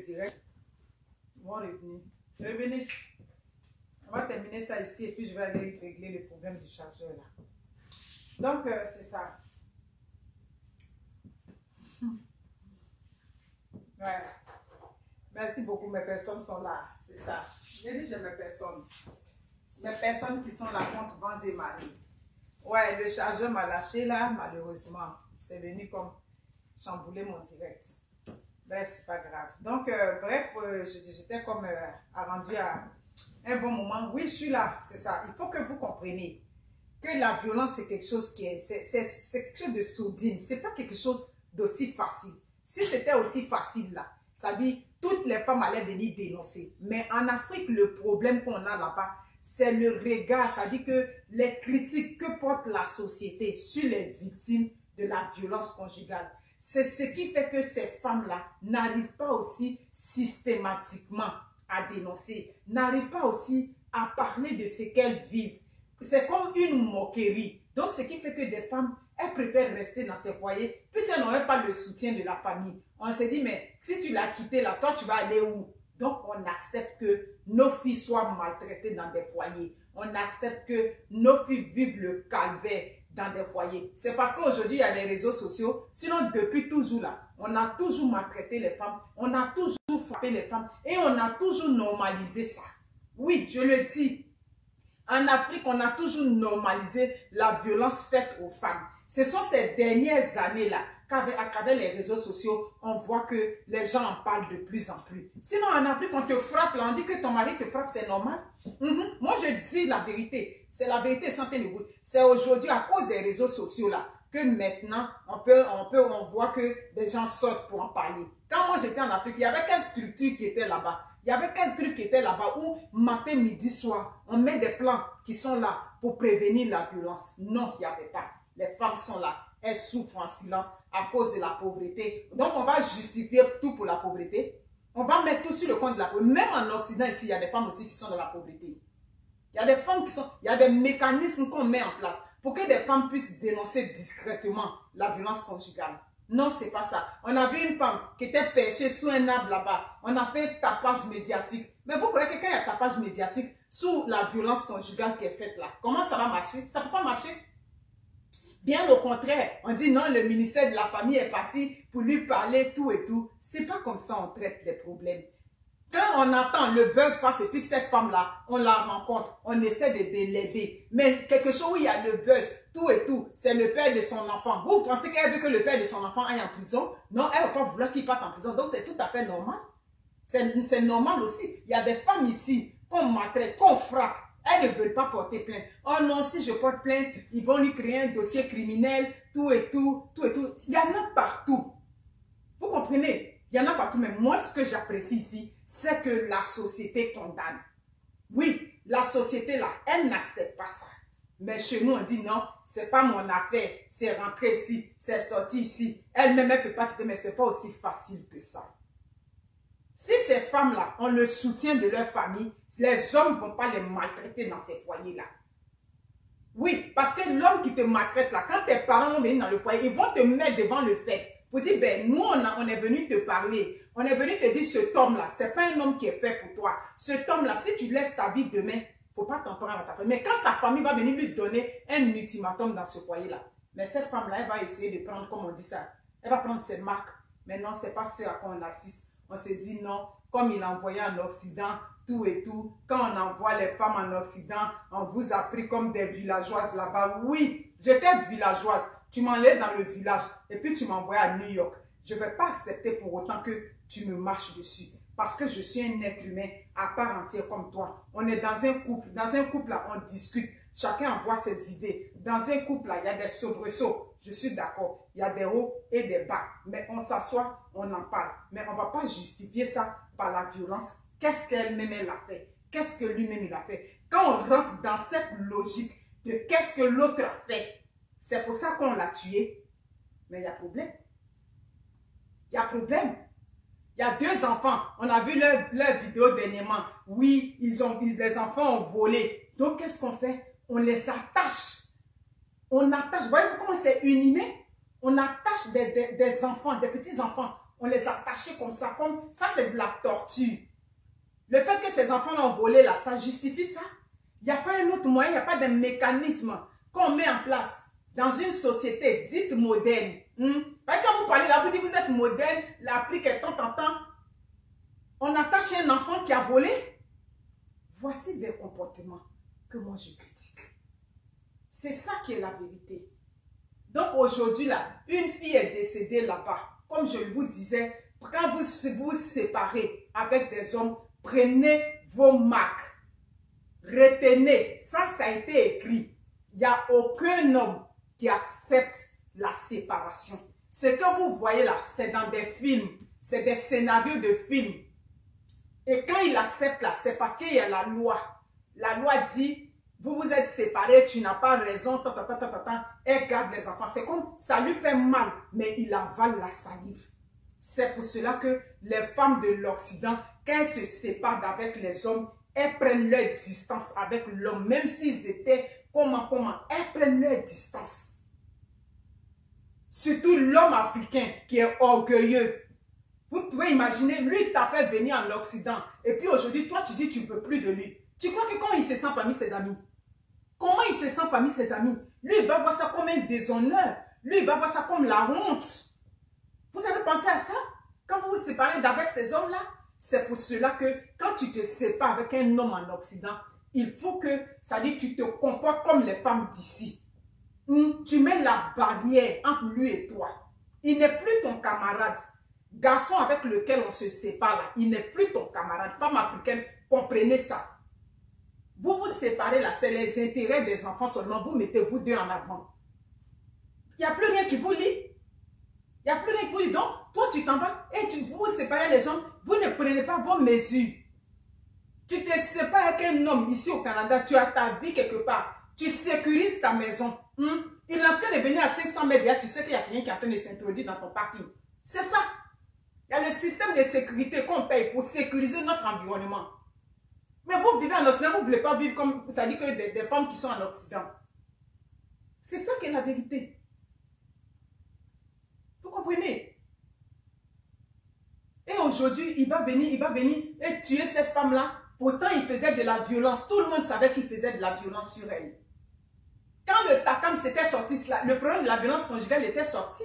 direct. Ils vont revenir. Revenez. On va terminer ça ici et puis je vais aller régler le problème du chargeur là. Donc, euh, c'est ça. Voilà. Merci beaucoup, mes personnes sont là. C'est ça. J'ai dit, j'ai mes personnes. Mes personnes qui sont là contre vents et marées. Ouais, le chargeur m'a lâché là, malheureusement. C'est venu comme chambouler mon direct. Bref, c'est pas grave. Donc, euh, bref, euh, j'étais comme euh, à un bon moment. Oui, je suis là, c'est ça. Il faut que vous compreniez que la violence, c'est quelque chose qui est, c'est quelque chose de sourdine. C'est pas quelque chose d'aussi facile. Si c'était aussi facile là, ça dit toutes les femmes allaient venir dénoncer. Mais en Afrique, le problème qu'on a là-bas, c'est le regard, ça dit que les critiques que porte la société sur les victimes de la violence conjugale. C'est ce qui fait que ces femmes-là n'arrivent pas aussi systématiquement à dénoncer, n'arrivent pas aussi à parler de ce qu'elles vivent. C'est comme une moquerie. Donc, ce qui fait que des femmes, elles préfèrent rester dans ces foyers, puisqu'elles n'auraient pas le soutien de la famille. On se dit, mais si tu l'as quitté là, toi, tu vas aller où? Donc, on accepte que nos filles soient maltraitées dans des foyers. On accepte que nos filles vivent le calvaire dans des foyers. C'est parce qu'aujourd'hui, il y a les réseaux sociaux. Sinon, depuis toujours là, on a toujours maltraité les femmes. On a toujours frappé les femmes. Et on a toujours normalisé ça. Oui, je le dis. En Afrique, on a toujours normalisé la violence faite aux femmes. Ce sont ces dernières années-là qu'à travers les réseaux sociaux, on voit que les gens en parlent de plus en plus. Sinon, en Afrique, on te frappe, on dit que ton mari te frappe, c'est normal. Mhm. Moi, je dis la vérité. C'est la vérité. C'est aujourd'hui, à cause des réseaux sociaux, là, que maintenant, on voit que des gens sortent pour en parler. Quand moi, j'étais en Afrique, il y avait quelle structure qui était là-bas. Il y avait quel truc qui était là-bas où matin, midi, soir, on met des plans qui sont là pour prévenir la violence. Non, il n'y avait pas. Les femmes sont là. Elles souffrent en silence à cause de la pauvreté. Donc, on va justifier tout pour la pauvreté. On va mettre tout sur le compte de la pauvreté. Même en Occident, ici, il y a des femmes aussi qui sont dans la pauvreté. Il y a des femmes qui sont... Il y a des mécanismes qu'on met en place pour que des femmes puissent dénoncer discrètement la violence conjugale. Non, c'est pas ça. On a vu une femme qui était pêchée sous un arbre là-bas. On a fait tapage médiatique. Mais vous croyez que quand il y a tapage médiatique sous la violence conjugale qui est faite là, comment ça va marcher? Ça ne peut pas marcher? Bien au contraire, on dit non, le ministère de la Famille est parti pour lui parler tout et tout. C'est pas comme ça on traite les problèmes. Quand on attend le buzz passe et puis cette femme-là, on la rencontre, on essaie de l'aider. Mais quelque chose où il y a le buzz, tout et tout, c'est le père de son enfant. Vous pensez qu'elle veut que le père de son enfant aille en prison? Non, elle ne va pas vouloir qu'il parte en prison. Donc c'est tout à fait normal. C'est normal aussi. Il y a des femmes ici qu'on maltraite, qu'on frappe. Elles ne veulent pas porter plainte. Oh non, si je porte plainte, ils vont lui créer un dossier criminel, tout et tout, tout et tout. Il y en a partout. Vous comprenez? Il y en a partout. Mais moi, ce que j'apprécie ici, c'est que la société condamne. Oui, la société là, elle n'accepte pas ça. Mais chez nous, on dit non, c'est pas mon affaire, c'est rentré ici, c'est sorti ici. Elle-même, elle ne peut pas quitter, mais c'est pas aussi facile que ça. Si ces femmes-là ont le soutien de leur famille, les hommes ne vont pas les maltraiter dans ces foyers-là. Oui, parce que l'homme qui te maltraite là, quand tes parents vont venir dans le foyer, ils vont te mettre devant le fait. Pour dire, ben, nous, on, on est venu te parler. On est venu te dire, cet homme-là, c'est pas un homme qui est fait pour toi. Cet homme-là, si tu laisses ta vie demain, faut pas t'en prendre à ta famille. Mais quand sa famille va venir lui donner un ultimatum dans ce foyer-là, mais cette femme-là, elle va essayer de prendre, comme on dit ça, elle va prendre ses marques. Mais non, c'est pas ce à quoi on assiste. On se dit non, comme il a envoyé en Occident, tout et tout. Quand on envoie les femmes en Occident, on vous a pris comme des villageoises là-bas. Oui, j'étais villageoise. Tu m'enlèves dans le village et puis tu m'envoies à New York. Je ne vais pas accepter pour autant que tu me marches dessus. Parce que je suis un être humain à part entière comme toi. On est dans un couple. Dans un couple, là, on discute. Chacun envoie ses idées. Dans un couple, là, il y a des soubresauts. Je suis d'accord. Il y a des hauts et des bas. Mais on s'assoit, on en parle. Mais on ne va pas justifier ça par la violence. Qu'est-ce qu'elle-même, elle a fait? Qu'est-ce que lui-même, il a fait? Quand on rentre dans cette logique de qu'est-ce que l'autre a fait, c'est pour ça qu'on l'a tué. Mais il y a problème. Il y a problème. Il y a deux enfants. On a vu leur, leur vidéo dernièrement. Oui, ils ont, les enfants ont volé. Donc, qu'est-ce qu'on fait? On les attache. On attache. Voyez-vous comment c'est inhumé On attache des, enfants, des petits enfants. On les attachait comme ça, comme ça c'est de la torture. Le fait que ces enfants l'ont volé là, ça justifie ça? Il n'y a pas un autre moyen, il n'y a pas de mécanisme qu'on met en place dans une société dite moderne. Hmm? Quand vous parlez là, vous dites vous êtes moderne, l'Afrique est tant, tant. On attache un enfant qui a volé. Voici des comportements moi je critique. C'est ça qui est la vérité. Donc aujourd'hui là, une fille est décédée là-bas. Comme je vous disais, quand vous vous séparez avec des hommes, prenez vos marques. Retenez. Ça, ça a été écrit. Il n'y a aucun homme qui accepte la séparation. Ce que vous voyez là, c'est dans des films. C'est des scénarios de films. Et quand il accepte là, c'est parce qu'il y a la loi. La loi dit, vous vous êtes séparés, tu n'as pas raison, ta, ta, ta, ta, elle garde les enfants. C'est comme, ça lui fait mal, mais il avale la salive. C'est pour cela que les femmes de l'Occident, quand elles se séparent avec les hommes, elles prennent leur distance avec l'homme, même s'ils étaient comment, comment, elles prennent leur distance. Surtout l'homme africain qui est orgueilleux. Vous pouvez imaginer, lui t'a fait venir en Occident. Et puis aujourd'hui, toi, tu dis tu ne veux plus de lui. Tu crois que quand il se sent parmi ses amis, comment il se sent parmi ses amis? Lui, il va voir ça comme un déshonneur. Lui, il va voir ça comme la honte. Vous avez pensé à ça? Quand vous vous séparez d'avec ces hommes-là, c'est pour cela que quand tu te sépares avec un homme en Occident, il faut que, ça dit, tu te comportes comme les femmes d'ici. Hmm, tu mets la barrière entre lui et toi. Il n'est plus ton camarade. Garçon avec lequel on se sépare, là, il n'est plus ton camarade. Femme africaine, comprenez ça. Vous vous séparez là, c'est les intérêts des enfants seulement. Vous mettez vous deux en avant. Il n'y a plus rien qui vous lie. Il n'y a plus rien qui vous lie. Donc, toi, tu t'en vas et tu, vous vous séparez les hommes. Vous ne prenez pas vos mesures. Tu te sépares avec un homme ici au Canada. Tu as ta vie quelque part. Tu sécurises ta maison. Hmm? Il est en train de venir à 500 mètres. tu sais qu'il y a quelqu'un qui est en train de s'introduire dans ton parking. C'est ça. Il y a le système de sécurité qu'on paye pour sécuriser notre environnement. Mais vous vivez en Occident, vous ne voulez pas vivre comme ça dit que des, femmes qui sont en Occident. C'est ça qui est la vérité. Vous comprenez? Et aujourd'hui, il va venir, il va venir et tuer cette femme-là. Pourtant, il faisait de la violence. Tout le monde savait qu'il faisait de la violence sur elle. Quand le takam s'était sorti, le problème de la violence conjugale était sorti.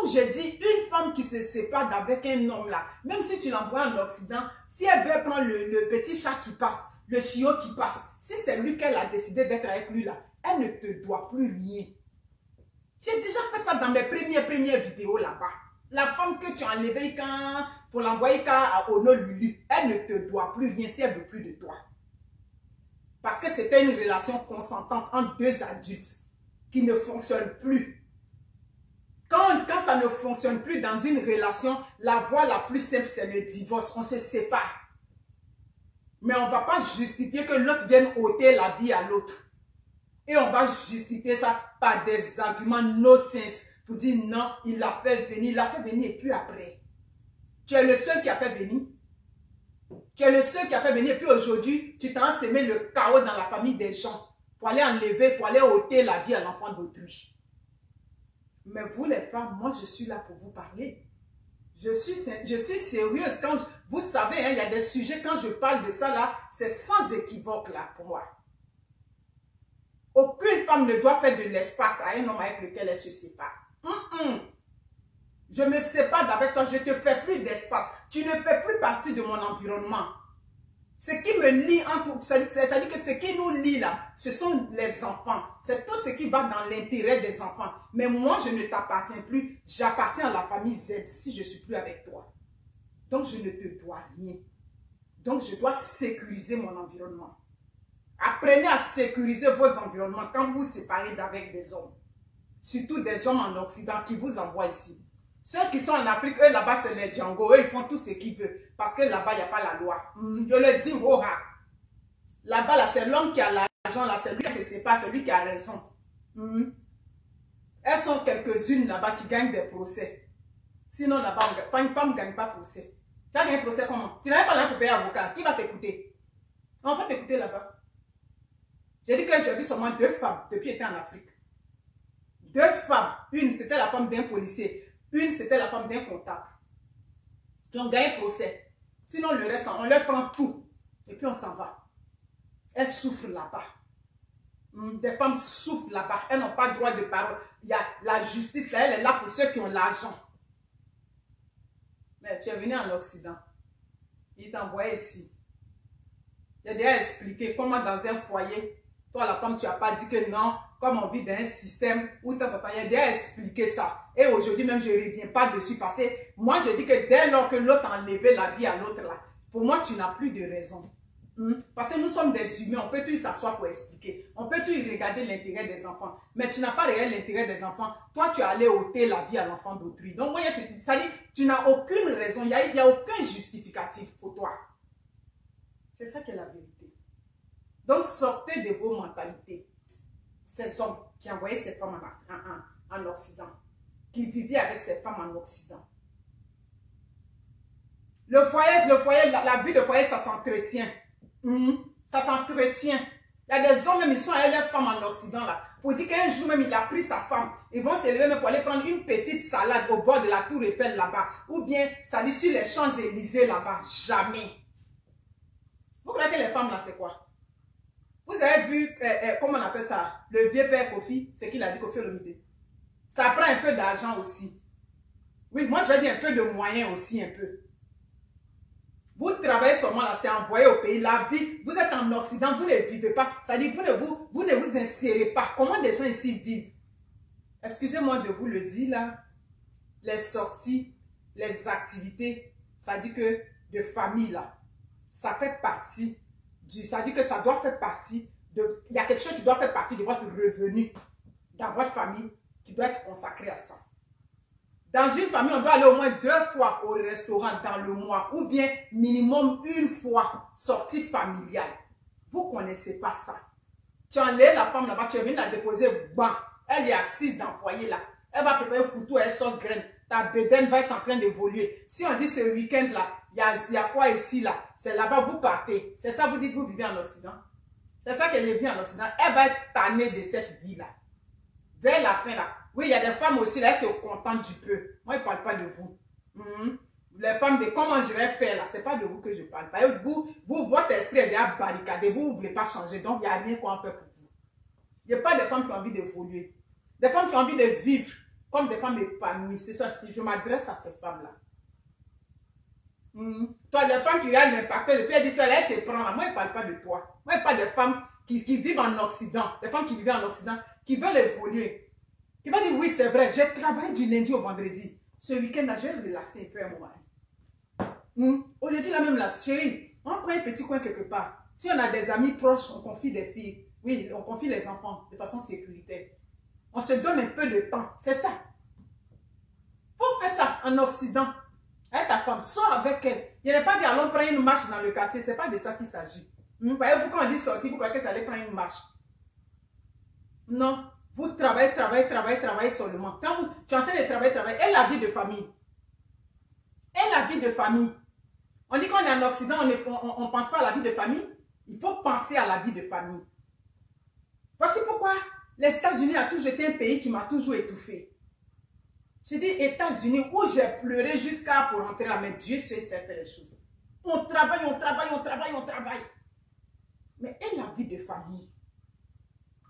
Comme je dis, une femme qui se sépare avec un homme là, même si tu l'envoies en Occident, si elle veut prendre le, petit chat qui passe, le chiot qui passe, si c'est lui qu'elle a décidé d'être avec lui là, elle ne te doit plus rien. J'ai déjà fait ça dans mes premières, premières vidéos là-bas. La femme que tu as enlevée quand, pour l'envoyer au nom Lulu, elle ne te doit plus rien si elle veut plus de toi. Parce que c'était une relation consentante entre deux adultes qui ne fonctionne plus. Quand, quand ça ne fonctionne plus dans une relation, la voie la plus simple, c'est le divorce. On se sépare. Mais on ne va pas justifier que l'autre vienne ôter la vie à l'autre. Et on va justifier ça par des arguments no sens pour dire non, il l'a fait venir, il l'a fait venir et puis après. Tu es le seul qui a fait venir. Tu es le seul qui a fait venir. Et puis aujourd'hui, tu t'as semé le chaos dans la famille des gens pour aller enlever, pour aller ôter la vie à l'enfant d'autrui. Mais vous les femmes, moi je suis là pour vous parler. Je suis, je suis sérieuse. Quand, vous savez, hein, il y a des sujets, quand je parle de ça là, c'est sans équivoque là pour moi. Aucune femme ne doit faire de l'espace à un homme avec lequel elle se sépare. Je me sépare d'avec toi, je ne te fais plus d'espace. Tu ne fais plus partie de mon environnement. Ce qui me lie entre, c'est-à-dire que ce qui nous lie là, ce sont les enfants. C'est tout ce qui va dans l'intérêt des enfants. Mais moi, je ne t'appartiens plus. J'appartiens à la famille Z si je ne suis plus avec toi. Donc, je ne te dois rien. Donc, je dois sécuriser mon environnement. Apprenez à sécuriser vos environnements quand vous vous séparez d'avec des hommes. Surtout des hommes en Occident qui vous envoient ici. Ceux qui sont en Afrique, eux là-bas, c'est les Django. Eux, ils font tout ce qu'ils veulent. Parce que là-bas, il n'y a pas la loi. Mm, je le dis, oh, Là-bas, là, c'est l'homme qui a l'argent, là, c'est lui qui se sépare, c'est lui qui a raison. Mm. Elles sont quelques-unes là-bas qui gagnent des procès. Sinon, là-bas, une femme ne gagne pas procès. Tu as gagné un procès comment? Tu n'avais pas là pour payer avocat. Qui va t'écouter? On va t'écouter là-bas. J'ai dit que j'ai vu seulement deux femmes depuis que j'étais en Afrique. Deux femmes. Une, c'était la femme d'un policier. Une, c'était la femme d'un comptable. Qui ont gagné procès. Sinon, le reste, on leur prend tout. Et puis on s'en va. Elles souffrent là-bas. Hmm, des femmes souffrent là-bas. Elles n'ont pas droit de parole. Il la justice, elle est là pour ceux qui ont l'argent. Mais tu es venu en Occident. Il t'envoie ici. J'ai déjà expliqué comment dans un foyer, toi la femme, tu n'as pas dit que non, comme on vit dans un système où tu as déjà expliqué ça. Et aujourd'hui même, je ne reviens pas dessus parce que moi, je dis que dès lors que l'autre a enlevé la vie à l'autre là, pour moi, tu n'as plus de raison. Hmm? Parce que nous sommes des humains, on peut tout s'asseoir pour expliquer. On peut tout regarder l'intérêt des enfants. Mais tu n'as pas regardé l'intérêt des enfants. Toi, tu es allé ôter la vie à l'enfant d'autrui. Donc, moi, ça dit, tu n'as aucune raison, il n'y a, a aucun justificatif pour toi. C'est ça qui est la vérité. Donc, sortez de vos mentalités. Ces hommes qui envoyaient ces femmes en, en, Occident, qui vivaient avec ces femmes en Occident. Le foyer, le foyer, la, la vie de foyer, ça s'entretient. Hmm. Ça s'entretient. Il y a des hommes, même, ils sont avec leurs femmes en Occident, là. Pour dire qu'un jour même, il a pris sa femme. Ils vont se lever même pour aller prendre une petite salade au bord de la tour Eiffel, là-bas. Ou bien, ça dit sur les Champs-Élysées, là-bas. Jamais. Vous croyez que les femmes, là, c'est quoi? Vous avez vu, euh, euh, comment on appelle ça? Le vieux père Kofi, c'est qu'il a dit Kofi Olomide. Ça prend un peu d'argent aussi. Oui, moi, je vais dire un peu de moyens aussi, un peu. Vous travaillez seulement là, c'est envoyé au pays. La vie, vous êtes en Occident, vous ne vivez pas. Ça dit, vous ne vous, vous ne vous insérez pas. Comment des gens ici vivent? Excusez-moi de vous le dire là. Les sorties, les activités, ça dit que de famille là, ça fait partie ça dit que ça doit faire partie de, il y a quelque chose qui doit faire partie de votre revenu dans votre famille qui doit être consacré à ça. Dans une famille, on doit aller au moins deux fois au restaurant dans le mois ou bien minimum une fois sortie familiale. Vous ne connaissez pas ça. Tu enlèves la femme là-bas, tu viens la déposer, bon, elle est assise dans le foyer là. Elle va préparer foutu, elle sauce graine. Ta bédaine va être en train d'évoluer. Si on dit ce week-end là, il y a, quoi ici là? C'est là-bas, vous partez. C'est ça, vous dites que vous vivez en Occident. C'est ça qu'elle vit en Occident. Elle va être tannée de cette vie là. Vers la fin là, oui, il y a des femmes aussi, là, elles se contentent du peu. Moi, je ne parle pas de vous. Mhm. Les femmes de comment je vais faire là, ce n'est pas de vous que je parle. Vous, vous, votre esprit est déjà barricadé, vous ne voulez pas changer, donc il n'y a rien qu'on peut pour vous. Il n'y a pas de femmes qui ont envie d'évoluer. Des femmes qui ont envie de vivre comme des femmes épanouies. C'est ça, si je m'adresse à ces femmes-là. Mhm. Toi, les femmes qui regardent l'impact, depuis elles disent, elle se prend là. Moi, je ne parle pas de toi. Moi, je parle des femmes qui, qui vivent en Occident. Des femmes qui vivent en Occident, qui veulent évoluer. Tu vas dire, oui, c'est vrai, j'ai travaillé du lundi au vendredi. Ce week-end-là, j'ai relaxé un peu à mon mari. Hmm? Aujourd'hui, là même, là, chérie, on prend un petit coin quelque part. Si on a des amis proches, on confie des filles. Oui, on confie les enfants de façon sécuritaire. On se donne un peu de temps. C'est ça. Faut faire ça en Occident. Avec ta femme, sors avec elle. Il n'est pas dit allons prendre une marche dans le quartier. Ce n'est pas de ça qu'il s'agit. Hmm? Vous, quand on dit sortir, vous croyez que ça allait prendre une marche. Non. Vous travaillez, travaillez, travaillez, travaillez seulement. Quand vous, tu en train de travailler, travailler, et la vie de famille. Et la vie de famille. On dit qu'on est en Occident, on ne pense pas à la vie de famille. Il faut penser à la vie de famille. Voici pourquoi les États-Unis a toujours été un pays qui m'a toujours étouffé. J'ai dit États-Unis où j'ai pleuré jusqu'à pour rentrer là, mais Dieu sait faire les choses. On travaille, on travaille, on travaille, on travaille. Mais et la vie de famille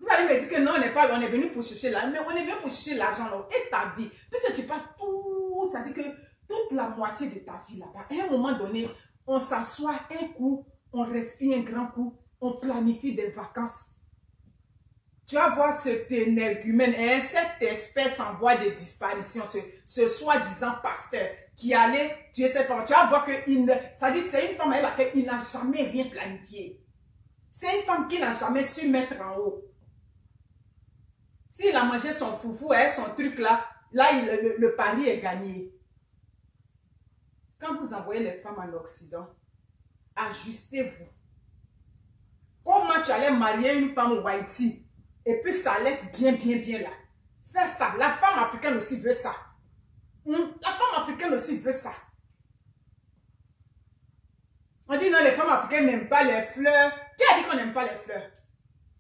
vous allez me dire que non, on n'est pas, on est venu pour chercher l'argent, mais on est venu pour chercher l'argent et ta vie. Puisque tu passes tout, ça dit que toute la moitié de ta vie là-bas. À un moment donné, on s'assoit un coup, on respire un grand coup, on planifie des vacances. Tu vas voir cet énergumène et cette espèce en voie de disparition, ce, ce soi-disant pasteur qui allait tuer cette femme. Tu vas voir que ça dit c'est une femme à laquelle il n'a jamais rien planifié. C'est une femme qui n'a jamais su mettre en haut. S'il a mangé son foufou et son truc là, là, le, pari est gagné. Quand vous envoyez les femmes en Occident, ajustez-vous. Comment tu allais marier une femme au Haïti? Et puis ça être bien, bien, bien là. Fais ça. La femme africaine aussi veut ça. Hmm? La femme africaine aussi veut ça. On dit non, les femmes africaines n'aiment pas les fleurs. Qui a dit qu'on n'aime pas les fleurs?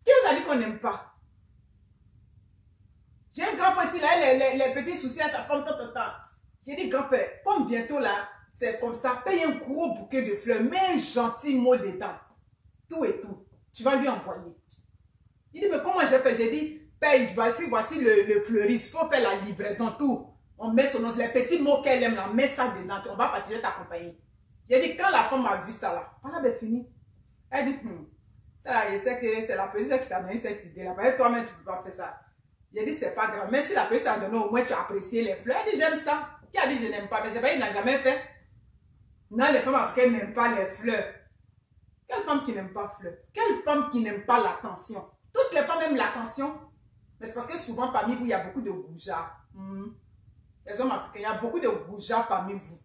Qui vous a dit qu'on n'aime pas? J'ai un grand frère ici, là, les, les, petits soucis à sa femme, tant, tant, J'ai dit, grand-père, comme bientôt là, c'est comme ça, paye un gros bouquet de fleurs, mets un gentil mot dedans. Tout et tout. Tu vas lui envoyer. Il dit, mais comment j'ai fait? J'ai dit, paye, voici, voici le, le fleuriste, il faut faire la livraison, tout. On met son nom, les petits mots qu'elle aime, là, met ça dedans, on va partir t'accompagner. J'ai dit, quand la femme a vu ça là, voilà, ben fini. Elle dit, hmm, ça là, je que c'est la personne qui t'a donné cette idée là. Toi-même, tu ne peux pas faire ça. J'ai dit, c'est pas grave. Mais si la personne a donné, au moins tu as apprécié les fleurs. Elle dit, j'aime ça. Qui a dit, je n'aime pas? Mais c'est pas, il n'a jamais fait. Non, les femmes africaines n'aiment pas les fleurs. Quelle femme qui n'aime pas fleurs? Quelle femme qui n'aime pas l'attention? Toutes les femmes aiment l'attention. Mais c'est parce que souvent, parmi vous, il y a beaucoup de goujats. Hmm. Les hommes africains, il y a beaucoup de goujats parmi vous.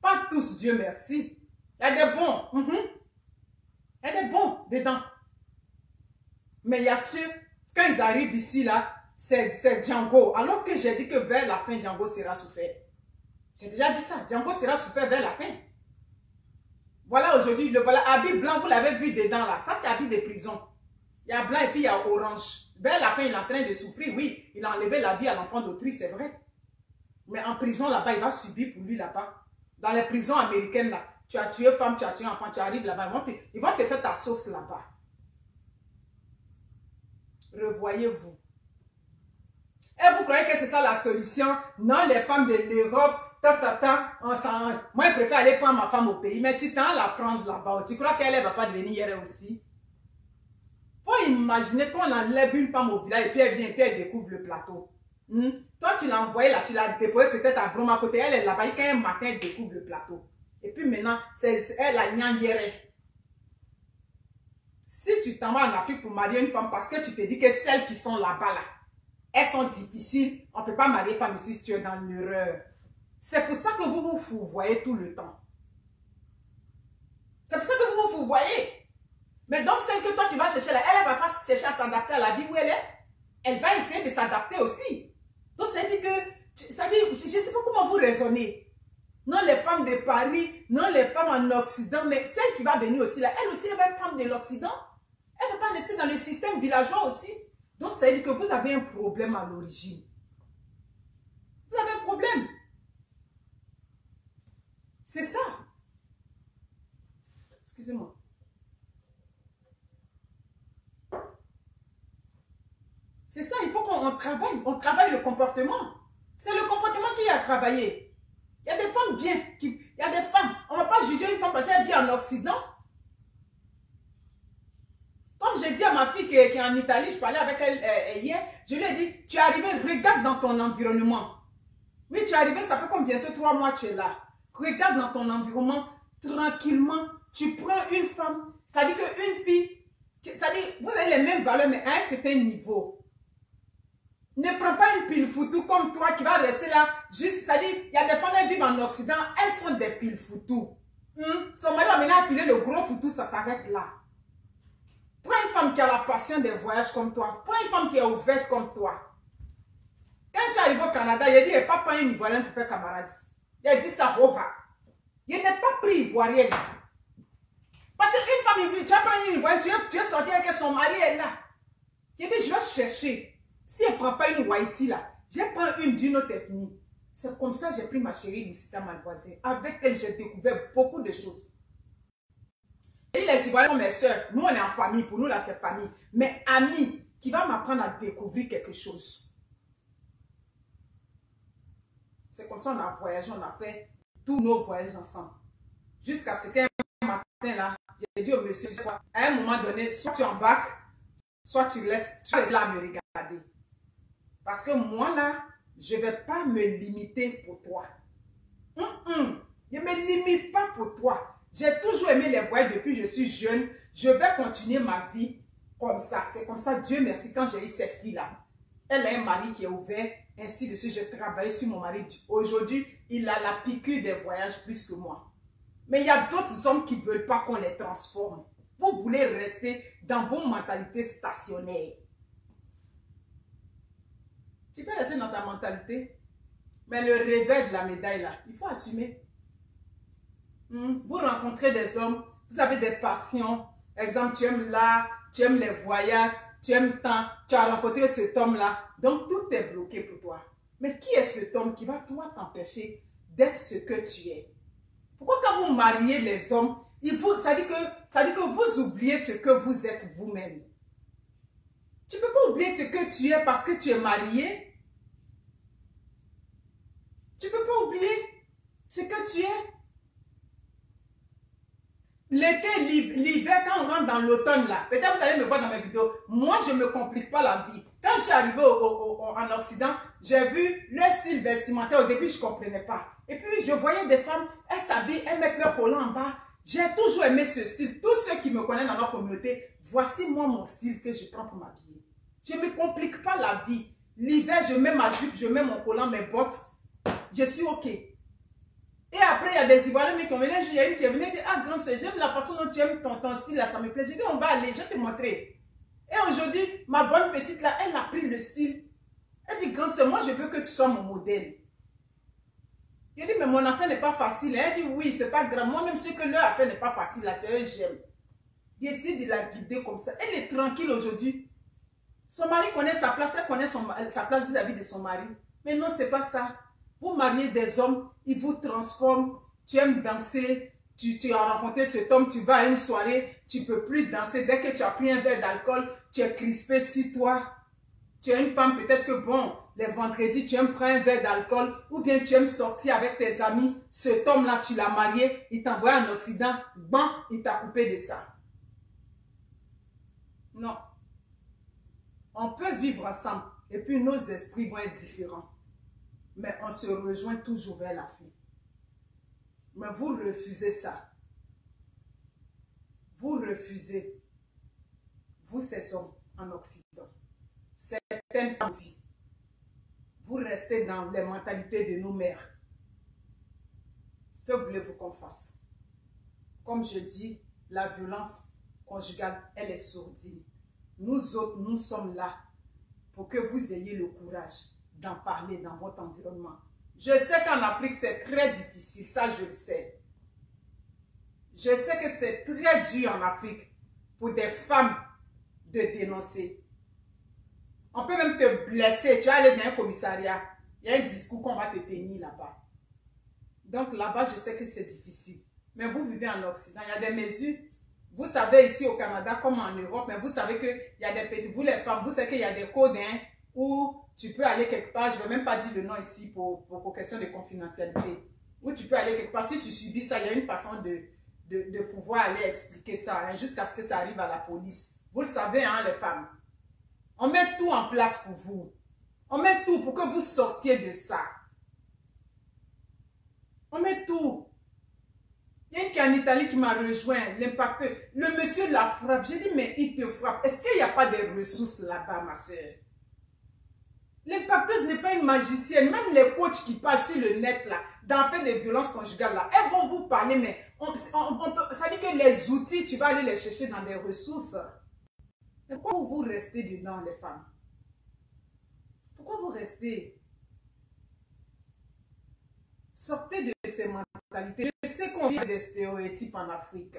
Pas tous, Dieu merci. Il y a des bons. Hmm. Il y a des bons dedans. Mais il y a ceux, quand ils arrivent ici, là, c'est Django. Alors que j'ai dit que vers la fin, Django sera souffert. J'ai déjà dit ça. Django sera souffert vers la fin. Voilà aujourd'hui, le voilà, habit blanc, vous l'avez vu dedans là. Ça, c'est habit de prison. Il y a blanc et puis il y a orange. Vers la fin, il est en train de souffrir. Oui, il a enlevé la vie à l'enfant d'autrui, c'est vrai. Mais en prison là-bas, il va subir pour lui là-bas. Dans les prisons américaines là, tu as tué femme, tu as tué enfant, tu arrives là-bas. Ils vont te faire ta sauce là-bas. Revoyez-vous. Et vous croyez que c'est ça la solution? Non, les femmes de l'Europe, ta, ta, ta, on s'en... Moi, je préfère aller prendre ma femme au pays. Mais tu t'en la prendre là-bas. Tu crois qu'elle ne va pas devenir hier aussi? Imaginer qu'on enlève une femme au village et puis elle vient et elle découvre le plateau. Hmm? Toi, tu l'as envoyée là, tu l'as déposée peut-être à Broma côté. Elle est là-bas et quand un matin, elle découvre le plateau. Et puis maintenant, c'est elle la hier. Si tu t'en vas en Afrique pour marier une femme parce que tu te dis que celles qui sont là-bas là, elles sont difficiles. On ne peut pas marier femme ici si tu es dans l'erreur. C'est pour ça que vous vous voyez tout le temps. C'est pour ça que vous vous voyez. Mais donc, celle que toi tu vas chercher là, elle ne va pas chercher à s'adapter à la vie où elle est. Elle va essayer de s'adapter aussi. Donc, ça dit que, dit, je ne sais pas comment vous raisonnez. Non les femmes de Paris, non les femmes en Occident, mais celle qui va venir aussi là, elle aussi, elle va être femme de l'Occident. Elle ne va pas rester dans le système villageois aussi. Donc, ça veut dire que vous avez un problème à l'origine. Vous avez un problème. C'est ça. Excusez-moi. C'est qu'on travaille. On travaille le comportement. C'est le comportement qui a travaillé. Il y a des femmes bien. Qui, il y a des femmes. On ne va pas juger une femme parce qu'elle vit en Occident. Comme j'ai dit à ma fille qui est, en Italie, je parlais avec elle euh, hier, je lui ai dit, tu es arrivé, regarde dans ton environnement. Oui, tu es arrivé, ça fait comme bientôt trois mois tu es là? Regarde dans ton environnement, tranquillement, tu prends une femme. Ça dit qu'une fille, ça dit, vous avez les mêmes valeurs, mais à un certain niveau. Ne prends pas une pile foutou comme toi qui va rester là. Juste, ça dit, il y a des femmes qui vivent en Occident, elles sont des piles foutou. Hmm? Son mari va maintenant piler le gros foutou, ça s'arrête là. Prends une femme qui a la passion des voyages comme toi. Prends une femme qui est ouverte comme toi. Quand je suis arrivé au Canada, a dit, il pas pris une Ivoirienne pour faire camarade. A dit ça, oh, Il n'a pas pris Ivoirienne. Parce qu'une femme, tu as pris une Ivoirienne, tu es, sorti avec son mari est là. A dit, je vais chercher. Si elle ne prend pas une Whitey là, je prends une d'une autre ethnie. C'est comme ça que j'ai pris ma chérie Lucita Malvoisin. Avec elle, j'ai découvert beaucoup de choses. Et les Ivoiriens sont mes soeurs. Nous, on est en famille. Pour nous, là, c'est famille. Mais amis, qui va m'apprendre à découvrir quelque chose. C'est comme ça qu'on a voyagé, on a fait tous nos voyages ensemble. Jusqu'à ce qu'un matin, là, j'ai dit au monsieur, à un moment donné, soit tu embarques, soit tu laisses, tu laisses là me regarder. Parce que moi, là, je ne vais pas me limiter pour toi. Je ne me limite pas pour toi. J'ai toujours aimé les voyages depuis que je suis jeune. Je vais continuer ma vie comme ça. C'est comme ça, Dieu merci, quand j'ai eu cette fille-là. Elle a un mari qui est ouvert, ainsi de suite. J'ai travaillé sur mon mari. Aujourd'hui, il a la piqûre des voyages plus que moi. Mais il y a d'autres hommes qui ne veulent pas qu'on les transforme. Vous voulez rester dans vos mentalités stationnaires. Tu peux rester dans ta mentalité. Mais le réveil de la médaille, là, il faut assumer. Hmm? Vous rencontrez des hommes, vous avez des passions. Exemple, tu aimes l'art, tu aimes les voyages, tu aimes tant, tu as rencontré cet homme-là. Donc, tout est bloqué pour toi. Mais qui est cet homme qui va, toi, t'empêcher d'être ce que tu es? Pourquoi quand vous mariez les hommes, ça, dit que, ça dit que vous oubliez ce que vous êtes vous-même. Tu ne peux pas oublier ce que tu es parce que tu es marié. Tu peux pas oublier ce que tu es. L'été, l'hiver, quand on rentre dans l'automne là, peut-être vous allez me voir dans mes vidéos, moi je ne me complique pas la vie. Quand je suis arrivée en Occident, j'ai vu leur style vestimentaire. Au début, je ne comprenais pas. Et puis, je voyais des femmes, elles s'habillent, elles mettent leur collant en bas. J'ai toujours aimé ce style. Tous ceux qui me connaissent dans leur communauté, voici moi mon style que je prends pour m'habiller. Je ne me complique pas la vie. L'hiver, je mets ma jupe, je mets mon collant, mes bottes. Je suis OK. Et après, il y a des Ivoiriens qui ont venu, il y a une qui est venue et dit, ah, grand j'aime la façon dont tu aimes ton, ton style là, ça me plaît. J'ai dit, on va aller, je vais te montrer. Et aujourd'hui, ma bonne petite là, elle a pris le style. Elle dit, grande soeur, moi je veux que tu sois mon modèle. Je dit, mais mon affaire n'est pas facile. Elle dit, oui, c'est pas grave. Moi-même, ce que leur affaire n'est pas facile, la soeur, j'aime. J'essaie de la guider comme ça. Elle est tranquille aujourd'hui. Son mari connaît sa place, elle connaît son, sa place vis-à-vis de son mari. Mais non, c'est pas ça. Vous mariez des hommes, ils vous transforment. Tu aimes danser, tu, as rencontré cet homme, tu vas à une soirée, tu peux plus danser. Dès que tu as pris un verre d'alcool, tu es crispé sur toi. Tu es une femme, peut-être que bon, les vendredis, tu aimes prendre un verre d'alcool ou bien tu aimes sortir avec tes amis. Cet homme-là, tu l'as marié, il t'a envoyé en Occident, bon, il t'a coupé de ça. Non. On peut vivre ensemble et puis nos esprits vont être différents. Mais on se rejoint toujours vers la fin. Mais vous refusez ça. Vous refusez. Vous, ces hommes en Occident. Certaines femmes aussi. Vous restez dans les mentalités de nos mères. Que voulez-vous qu'on fasse? Comme je dis, la violence conjugale, elle est sourdine. Nous autres, nous sommes là pour que vous ayez le courage d'en parler dans votre environnement je sais qu'en Afrique, c'est très difficile, ça je le sais. Je sais que c'est très dur en Afrique pour des femmes de dénoncer. On peut même te blesser. Tu vas aller dans un commissariat. Il y a un discours qu'on va te tenir là-bas. Donc là-bas, je sais que c'est difficile. Mais vous vivez en Occident. Il y a des mesures. Vous savez ici au Canada comme en Europe, mais vous savez qu'il y a des petits, vous les femmes, vous savez qu'il y a des codes hein, où tu peux aller quelque part, je ne vais même pas dire le nom ici pour, pour, question de confidentialité, où tu peux aller quelque part. Si tu subis ça, il y a une façon de, de, pouvoir aller expliquer ça, hein, jusqu'à ce que ça arrive à la police. Vous le savez, hein, les femmes. On met tout en place pour vous. On met tout pour que vous sortiez de ça. On met tout. Il y a une qui en Italie qui m'a rejoint, l'impacteur. Le monsieur la frappe. J'ai dit, mais il te frappe. Est-ce qu'il n'y a pas de ressources là-bas, ma soeur? L'impacteuse n'est pas une magicienne. Même les coachs qui parlent sur le net, là, dans fait des violences conjugales, là, elles vont vous parler, mais ça dit que les outils, tu vas aller les chercher dans des ressources. Mais pourquoi vous restez dedans, les femmes? Pourquoi vous restez? Sortez de ces mentalités. Je sais qu'on vit des stéréotypes en Afrique.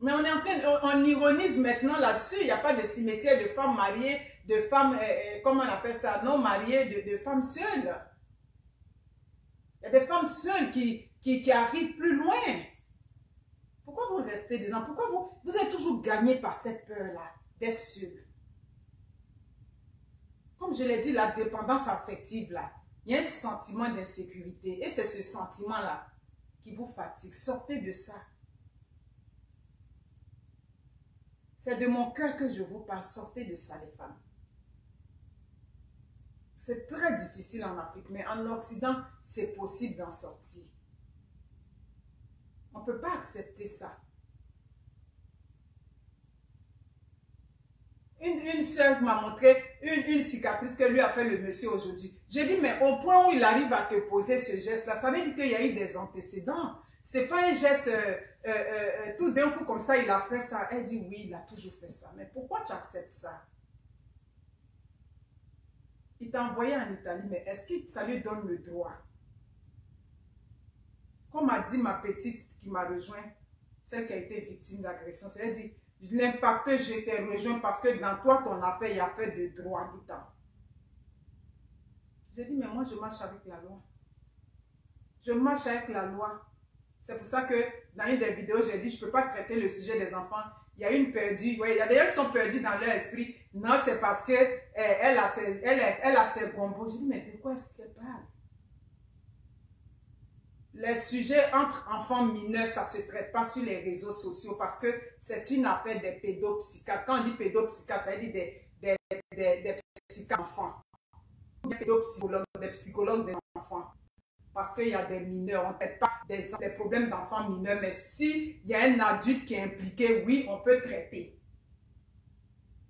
Mais on est en train, on, ironise maintenant là-dessus. Il n'y a pas de cimetière de femmes mariées, de femmes, euh, euh, comment on appelle ça, non mariées, de, femmes seules. Il y a des femmes seules qui, qui, arrivent plus loin. Pourquoi vous restez dedans? Pourquoi vous, vous êtes toujours gagné par cette peur-là d'être seul? Comme je l'ai dit, la dépendance affective, là, il y a un sentiment d'insécurité. Et c'est ce sentiment-là qui vous fatigue. Sortez de ça. C'est de mon cœur que je vous parle. Sortez de ça, les femmes. C'est très difficile en Afrique, mais en Occident, c'est possible d'en sortir. On ne peut pas accepter ça. Une, une soeur m'a montré une, une, cicatrice que lui a fait le monsieur aujourd'hui. J'ai dit, mais au point où il arrive à te poser ce geste-là, ça veut dire qu'il y a eu des antécédents. C'est pas un geste euh, euh, euh, tout d'un coup comme ça, il a fait ça. Elle dit oui, il a toujours fait ça. Mais pourquoi tu acceptes ça? Il t'a envoyé en Italie, mais est-ce que ça lui donne le droit? Comme a dit ma petite qui m'a rejoint, celle qui a été victime d'agression, elle dit l'impact, je t'ai rejoint parce que dans toi, ton affaire, il y a fait de droit du temps. J'ai dit, mais moi, je marche avec la loi. Je marche avec la loi. C'est pour ça que dans une des vidéos, j'ai dit, je ne peux pas traiter le sujet des enfants. Il y a une perdue. il y a des gens qui sont perdus dans leur esprit. Non, c'est parce qu'elle eh, elle a ses, elle, ses gombos. J'ai dit, mais de quoi est-ce qu'elle parle? Les sujets entre enfants mineurs, ça ne se traite pas sur les réseaux sociaux parce que c'est une affaire des pédopsychiatres. Quand on dit pédopsychiatres, ça veut dire des, des, des, psychiatres enfants. Des des psychologues des enfants. Parce qu'il y a des mineurs, on pas des, des problèmes d'enfants mineurs, mais s'il y a un adulte qui est impliqué, oui, on peut traiter.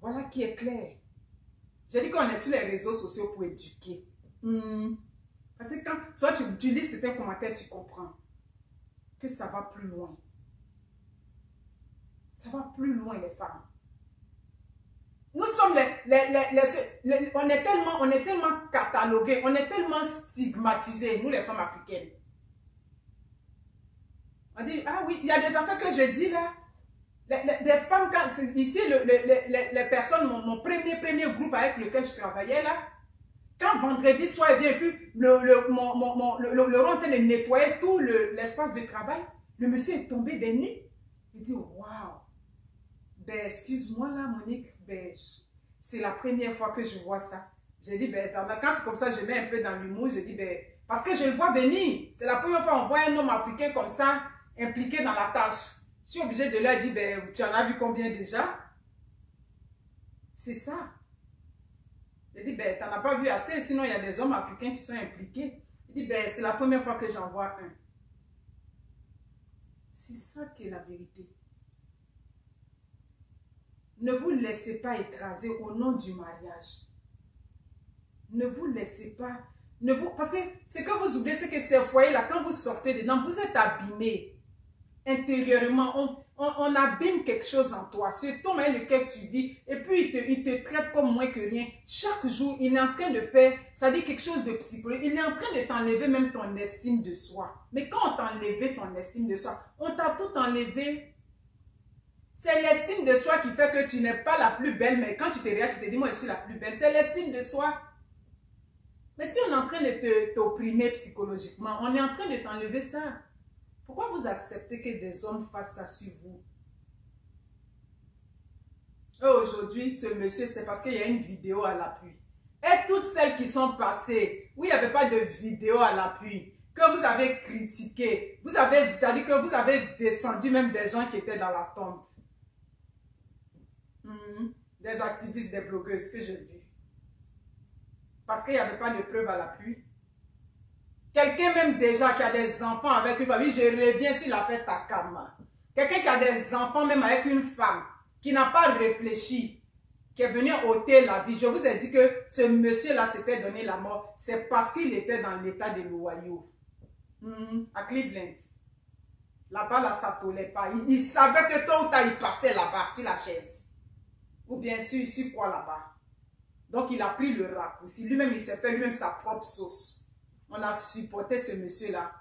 Voilà qui est clair. J'ai dit qu'on est sur les réseaux sociaux pour éduquer. Hmm. Parce que quand soit tu, tu lis certains commentaires, tu comprends que ça va plus loin. Ça va plus loin, les femmes. Nous sommes les, les, on est tellement, on est tellement catalogués, on est tellement stigmatisés, nous les femmes africaines. On dit, ah oui, il y a des affaires que je dis là. Les, femmes, quand, ici, les, personnes, mon, mon, premier, premier groupe avec lequel je travaillais là, quand vendredi soir vient, puis le, le, mon, mon, le, le, de nettoyer tout l'espace de travail, le monsieur est tombé des nues. Il dit, waouh, ben excuse-moi là, Monique, ben, c'est la première fois que je vois ça. J'ai dit, ben, quand c'est comme ça, je mets un peu dans l'humour, je dis, ben, parce que je le vois venir. C'est la première fois qu'on voit un homme africain comme ça, impliqué dans la tâche. Je suis obligée de leur dire, ben, tu en as vu combien déjà? C'est ça. Il dit, ben, t'en as pas vu assez, sinon il y a des hommes africains qui sont impliqués. Il dit, ben, c'est la première fois que j'en vois un. C'est ça qui est la vérité. Ne vous laissez pas écraser au nom du mariage. Ne vous laissez pas. Ne vous, parce que ce que vous oubliez, c'est que ces foyers-là, quand vous sortez dedans, vous êtes abîmés. Intérieurement, on, abîme quelque chose en toi, c'est ton dans lequel tu vis, et puis il te, traite comme moins que rien. Chaque jour, il est en train de faire, ça dit quelque chose de psychologique, il est en train de t'enlever même ton estime de soi. Mais quand on t'a enlevé ton estime de soi, on t'a tout enlevé. C'est l'estime de soi qui fait que tu n'es pas la plus belle, mais quand tu te regardes, tu te dis, moi je suis la plus belle. C'est l'estime de soi. Mais si on est en train de t'opprimer psychologiquement, on est en train de t'enlever ça. Pourquoi vous acceptez que des hommes fassent ça sur vous? Aujourd'hui, ce monsieur, c'est parce qu'il y a une vidéo à l'appui. Et toutes celles qui sont passées, où il n'y avait pas de vidéo à l'appui, que vous avez critiqué, vous avez, dit que vous avez descendu même des gens qui étaient dans la tombe. Hmm. Des activistes, des blogueuses que j'ai vu. Parce qu'il n'y avait pas de preuves à l'appui. Quelqu'un même déjà qui a des enfants avec une famille, je reviens sur la fête à Kama. Quelqu'un qui a des enfants même avec une femme, qui n'a pas réfléchi, qui est venu ôter la vie. Je vous ai dit que ce monsieur-là s'était donné la mort. C'est parce qu'il était dans l'état de loyaux. Hmm, à Cleveland. Là-bas, là, ça ne pas. Il, savait que tôt ou tard, il passait là-bas, sur la chaise. Ou bien sûr, sur quoi là-bas. Donc, il a pris le raccourci. Lui-même, il s'est fait lui-même sa propre sauce on a supporté ce monsieur-là.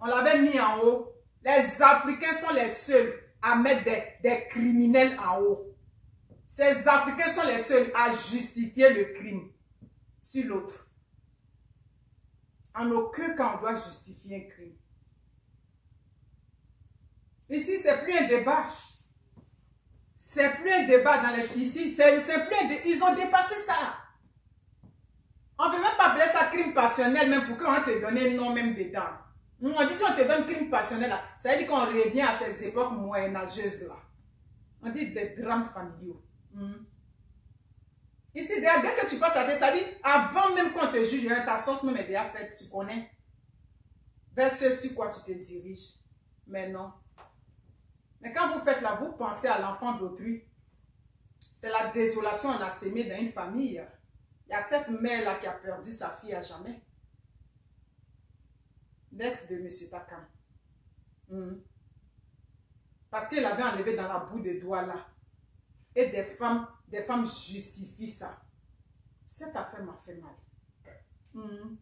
On l'avait mis en haut. Les Africains sont les seuls à mettre des, criminels en haut. Ces Africains sont les seuls à justifier le crime sur l'autre. En aucun cas, on doit justifier un crime. Ici, c'est plus un débat. C'est plus un débat dans les... Ici, plus Ils ont dépassé ça. On ne peut même pas appeler ça crime passionnel, même pour qu'on te donne un nom même dedans. On dit si on te donne crime passionnel, ça veut dire qu'on revient à ces époques moyenâgeuses là. On dit des drames familiaux. Hmm. Ici, dès, que tu passes à ça dit, avant même qu'on te juge, hein, ta sauce même est déjà faite, tu connais. Vers ce sur quoi tu te diriges. Mais non. Mais quand vous faites là, vous pensez à l'enfant d'autrui. C'est la désolation on a sémé dans une famille. Il y a cette mère-là qui a perdu sa fille à jamais. L'ex de M. Takam. Hmm. Parce qu'elle avait enlevé dans la boue des doigts là. Et des femmes, des femmes justifient ça. Cette affaire m'a fait mal. Hmm.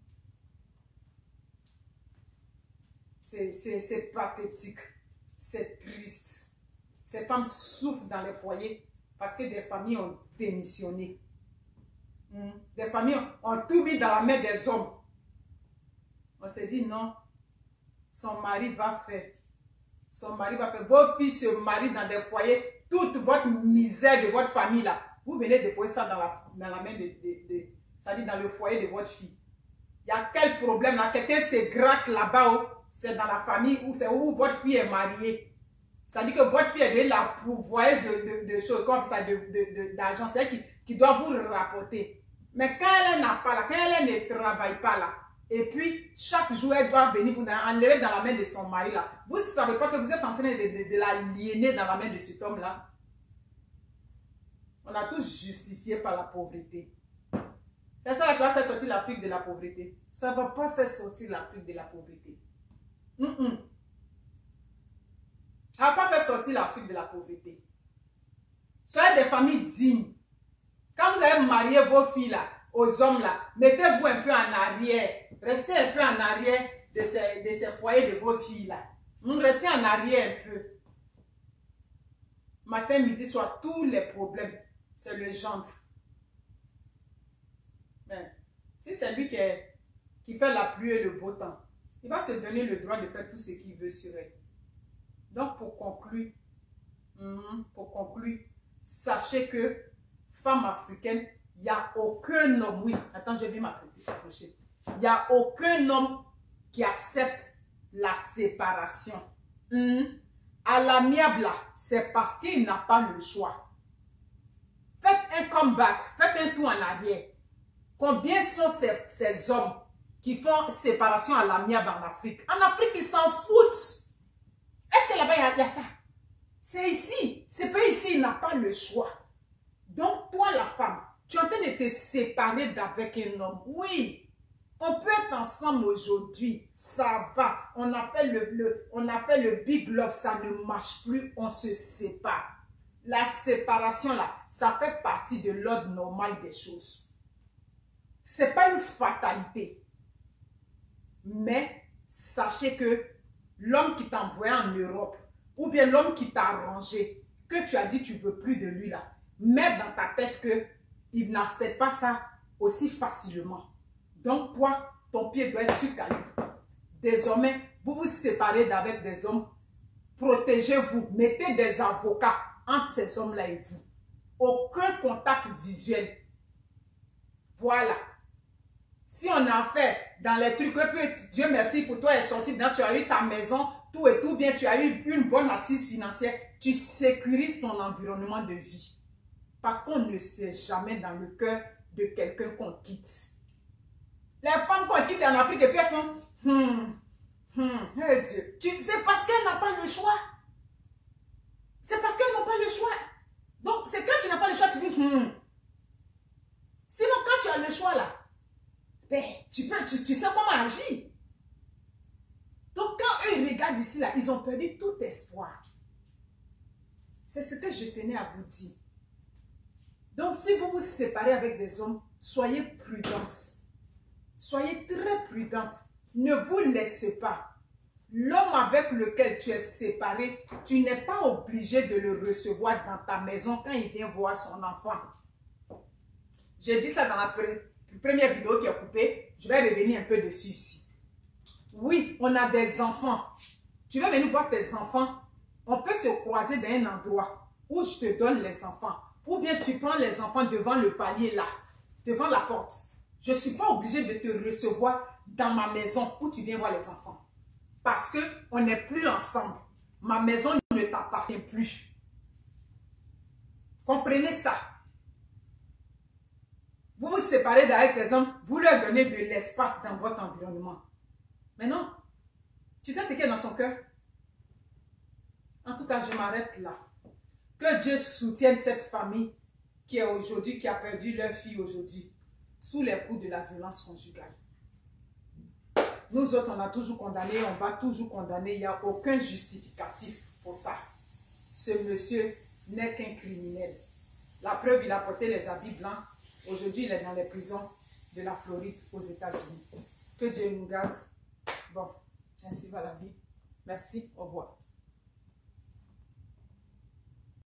C'est pathétique. C'est triste. Ces femmes souffrent dans les foyers parce que des familles ont démissionné. Hmm. Des familles ont tout mis dans la main des hommes. On s'est dit non, son mari va faire. Son mari va faire. Vos filles se marient dans des foyers. Toute votre misère de votre famille là, vous venez déposer ça dans la, main de, de, ça dit dans le foyer de votre fille. Il y a quel problème là? Quelqu'un se gratte là-bas, oh. c'est dans la famille où c'est où votre fille est mariée. Ça dit que votre fille est la pourvoyeuse de, de, de, choses comme ça, d'argent. C'est elle qui, qui doit vous rapporter. Mais quand elle n'a pas là, quand elle ne travaille pas là, et puis chaque jour elle doit venir vous enlever dans la main de son mari là, vous ne savez pas que vous êtes en train de, de, la liéner dans la main de cet homme là. On a tout justifié par la pauvreté. C'est ça qui va faire sortir l'Afrique de la pauvreté. Ça ne va pas faire sortir l'Afrique de la pauvreté. Ça ne va pas faire sortir l'Afrique de la pauvreté. Soyez des familles dignes. Quand vous avez marié vos filles là, aux hommes là, mettez-vous un peu en arrière. Restez un peu en arrière de ces, de ces foyers de vos filles là. Restez en arrière un peu. Matin, midi, soir, tous les problèmes, c'est le genre. Mais si c'est lui qui, qui fait la pluie et le beau temps, il va se donner le droit de faire tout ce qu'il veut sur elle. Donc, pour conclure, mhm, pour conclure, sachez que femme africaine, il n'y a aucun homme, oui, attends, je vais m'approcher. Il n'y a aucun homme qui accepte la séparation. Hmm? À l'amiable, c'est parce qu'il n'a pas le choix. Faites un comeback, faites un tour en arrière. Combien sont ces, hommes qui font séparation à l'amiable en Afrique? En Afrique, ils s'en foutent. Est-ce que là-bas, il y, a ça? C'est ici. C'est pas ici, il n'a pas le choix. Donc, toi, la femme, tu es en train de te séparer d'avec un homme. Oui, on peut être ensemble aujourd'hui, ça va. On a, fait le, on a fait le big love, ça ne marche plus, on se sépare. La séparation, là, ça fait partie de l'ordre normal des choses. Ce n'est pas une fatalité. Mais sachez que l'homme qui t'a envoyé en Europe, ou bien l'homme qui t'a arrangé, que tu as dit tu veux plus de lui là, mets dans ta tête que il n'accepte pas ça aussi facilement. Donc, toi, ton pied doit être sur Désormais, vous vous séparez d'avec des hommes. Protégez-vous. Mettez des avocats entre ces hommes-là et vous. Aucun contact visuel. Voilà. Si on a fait dans les trucs, Dieu merci pour toi, est sorti dedans, tu as eu ta maison, tout et tout bien, tu as eu une bonne assise financière, tu sécurises ton environnement de vie. Parce qu'on ne sait jamais dans le cœur de quelqu'un qu'on quitte. Les femmes qu'on quitte en Afrique et puis elles font hmm, hmm, hey Dieu. C'est parce qu'elles n'ont pas le choix. C'est parce qu'elles n'ont pas le choix. Donc, c'est quand tu n'as pas le choix, tu dis hmm. Sinon, quand tu as le choix là, ben, tu, peux, tu, sais comment agir. Donc, quand eux, regardent ici là, ils ont perdu tout espoir. C'est ce que je tenais à vous dire. Donc, si vous vous séparez avec des hommes, soyez prudents. Soyez très prudente. Ne vous laissez pas. L'homme avec lequel tu es séparé, tu n'es pas obligé de le recevoir dans ta maison quand il vient voir son enfant. J'ai dit ça dans la première vidéo qui est coupée. Je vais revenir un peu dessus ici. Oui, on a des enfants. Tu veux venir voir tes enfants? On peut se croiser dans un endroit où je te donne les enfants. Ou bien tu prends les enfants devant le palier là, devant la porte. Je ne suis pas obligée de te recevoir dans ma maison où tu viens voir les enfants. Parce qu'on n'est plus ensemble. Ma maison ne t'appartient plus. Comprenez ça? Vous vous séparez d'avec des hommes, vous leur donnez de l'espace dans votre environnement. Mais non. Tu sais ce qu'il y a dans son cœur? En tout cas, je m'arrête là. Que Dieu soutienne cette famille qui est aujourd'hui, a perdu leur fille aujourd'hui sous les coups de la violence conjugale. Nous autres, on a toujours condamné, on va toujours condamner, il n'y a aucun justificatif pour ça. Ce monsieur n'est qu'un criminel. La preuve, il a porté les habits blancs. Aujourd'hui, il est dans les prisons de la Floride aux États-Unis. Que Dieu nous garde. Bon, ainsi va la vie. Merci, au revoir.